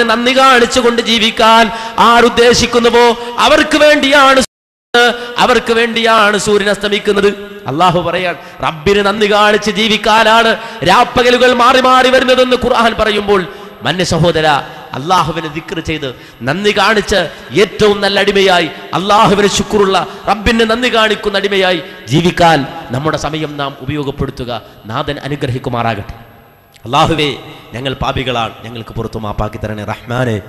നന്ദി കാണിച്ചുകൊണ്ട് ജീവിക്കാൻ ആരുദ്ദേശിക്കുന്നുവോ അവർക്ക് വേണ്ടിയാണ് അവർക്ക് വേണ്ടിയാണ് സൂര്യൻ അസ്തമിക്കുന്നത്. അള്ളാഹു പറയാൻ റബ്ബിന് നന്ദി കാണിച്ച് ജീവിക്കാനാണ് രാപ്പകലുകൾ മാറി മാറി വരുന്നതെന്ന് ഖുർആൻ പറയുമ്പോൾ മന്യ സഹോദര അള്ളാഹുവിനെ ദിക്ർ ചെയ്ത് നന്ദി കാണിച്ച് ഏറ്റവും നല്ല അടിമയായി അള്ളാഹുവിന് ശുക്രുള്ള റബ്ബിനെ നന്ദി കാണിക്കുന്ന അടിമയായി ജീവിക്കാൻ നമ്മുടെ സമയം നാം ഉപയോഗപ്പെടുത്തുക. നാഥൻ അനുഗ്രഹിക്കുമാറാകട്ടെ. അള്ളാഹുവേ ഞങ്ങൾ പാപികളാണ് ഞങ്ങൾക്ക് പുറത്തു മാപ്പാക്കി തരണേ റഹ്മാനെ.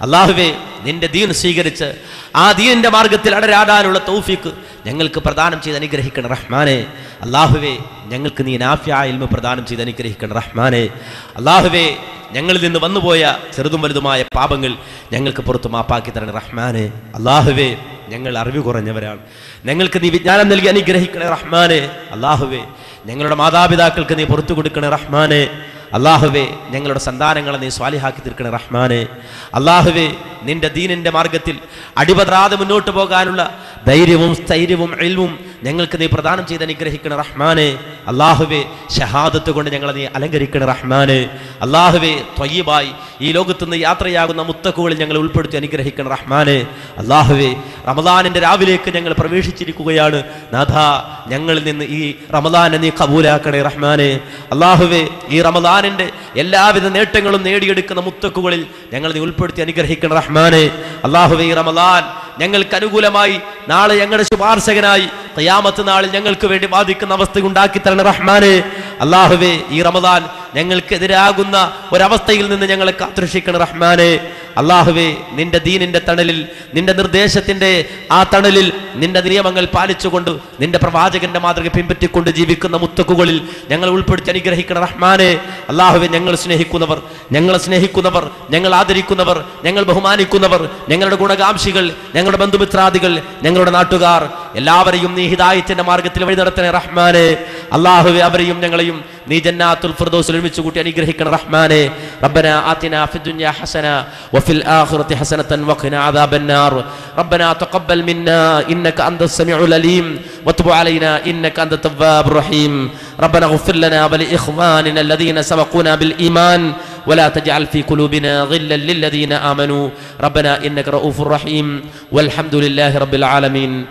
അള്ളാഹുവേ നിന്റെ ദീൻ സ്വീകരിച്ച് ആ ദീനിന്റെ മാർഗത്തിൽ അടരാടാനുള്ള തൗഫീക്ക് ഞങ്ങൾക്ക് പ്രദാനം ചെയ്ത് അനുഗ്രഹിക്കണം റഹ്മാനെ. അള്ളാഹുവേ ഞങ്ങൾക്ക് നീ നാഫ്യ ഇൽമ പ്രദാനം ചെയ്ത് അനുഗ്രഹിക്കണം റഹ്മാനെ. അള്ളാഹുവേ ഞങ്ങളിൽ നിന്ന് വന്നുപോയ ചെറുതും വലുതുമായ പാപങ്ങൾ ഞങ്ങൾക്ക് പുറത്തു മാപ്പാക്കി തരണേ റഹ്മാനെ. അള്ളാഹുവേ ഞങ്ങൾ അറിവ് കുറഞ്ഞവരാണ്. ഞങ്ങൾക്ക് നീ വിജ്ഞാനം നൽകി അനുഗ്രഹിക്കണേ റഹ്മാനെ. അള്ളാഹുവേ ഞങ്ങളുടെ മാതാപിതാക്കൾക്ക് നീ പുറത്തു കൊടുക്കണേ റഹ്മാനെ. അള്ളാഹുവേ ഞങ്ങളുടെ സന്താനങ്ങളെ നീ സ്വാലിഹാക്കി തീർക്കണേ റഹ്മാനെ. അള്ളാഹുവേ നിന്റെ ദീനിന്റെ മാർഗത്തിൽ അടിപതറാതെ മുന്നോട്ട് പോകാനുള്ള ധൈര്യവും സ്ഥൈര്യവും എൽവും ഞങ്ങൾക്ക് നീ പ്രദാനം ചെയ്ത് അനുഗ്രഹിക്കണ റഹ്മാനെ. അള്ളാഹുവേ ഷഹാദത്ത് കൊണ്ട് ഞങ്ങളെ നീ അലങ്കരിക്കണ റഹ്മാനെ. അള്ളാഹുവേ ത്വയ്യബായി ഈ ലോകത്തു നിന്ന് യാത്രയാകുന്ന മുത്തക്കുകളിൽ ഞങ്ങൾ ഉൾപ്പെടുത്തി അനുഗ്രഹിക്കണ റഹ്മാനെ. അള്ളാഹുവേ റമദാനിന്റെ രാവിലേക്ക് ഞങ്ങൾ പ്രവേശിച്ചിരിക്കുകയാണ്. നാഥ ഞങ്ങളിൽ നിന്ന് ഈ റമദാനെ നീ കബൂലാക്കണേ റഹ്മാനെ. അള്ളാഹുവേ ഈ റമദാനിന്റെ എല്ലാവിധ നേട്ടങ്ങളും നേടിയെടുക്കുന്ന മുത്തക്കുകളിൽ ഞങ്ങൾ നീ ഉൾപ്പെടുത്തി അനുഗ്രഹിക്കണം റഹ്മാനെ. അള്ളാഹുബൈ റമദാൻ ഞങ്ങൾക്ക് അനുകൂലമായി നാളെ ഞങ്ങളുടെ ശുപാർശകനായി തയ്യാമത്ത് നാളിൽ ഞങ്ങൾക്ക് വേണ്ടി ബാധിക്കുന്ന അവസ്ഥ ഉണ്ടാക്കി തരണം റഹ്മാനെ. അള്ളാഹുവേ ഈ റമദാൻ ഞങ്ങൾക്കെതിരാകുന്ന ഒരവസ്ഥയിൽ നിന്ന് ഞങ്ങളെ കാത്തുരക്ഷിക്കണം റഹ്മാനെ. അള്ളാഹുവേ നിന്റെ ദീനിന്റെ തണലിൽ നിന്റെ നിർദ്ദേശത്തിന്റെ ആ തണലിൽ നിന്റെ നിയമങ്ങൾ പാലിച്ചുകൊണ്ട് നിന്റെ പ്രവാചകന്റെ മാതൃക പിൻപറ്റിക്കൊണ്ട് ജീവിക്കുന്ന മുത്തക്കുകളിൽ ഞങ്ങൾ ഉൾപ്പെടുത്തി അനുഗ്രഹിക്കണ റഹ്മാനെ. അള്ളാഹുവെ ഞങ്ങൾ സ്നേഹിക്കുന്നവർ ഞങ്ങളെ സ്നേഹിക്കുന്നവർ ഞങ്ങൾ ആദരിക്കുന്നവർ ഞങ്ങൾ ബഹുമാനിക്കുന്നവർ ഞങ്ങളുടെ ഗുണകാംക്ഷികൾ ഞങ്ങളുടെ ബന്ധുമിത്രാദികൾ ഞങ്ങളുടെ നാട്ടുകാർ എല്ലാവരെയും നീ ഹിദായത്തിന്റെ മാർഗത്തിൽ വഴി നടത്തണ റഹ്മാനെ. അള്ളാഹുവെ അവരെയും ഞങ്ങളെയും നീ ജന്നാത്തുൽ ഫിർദോസ് ഒരുമിച്ച് കൂട്ടി അനുഗ്രഹിക്കണം റഹ്മാനെ. റബ്ബന ആത്തിന ഫിദ്ദുന്യ ഹസന وفي الآخرة حسنة وقنا عذاب النار. ربنا تقبل منا إنك أنت السميع العليم. وتب علينا إنك أنت التواب الرحيم. ربنا اغفر لنا ولإخواننا الذين سبقونا بالإيمان. ولا تجعل في قلوبنا غلا للذين آمنوا. ربنا إنك رؤوف رحيم. والحمد لله رب العالمين.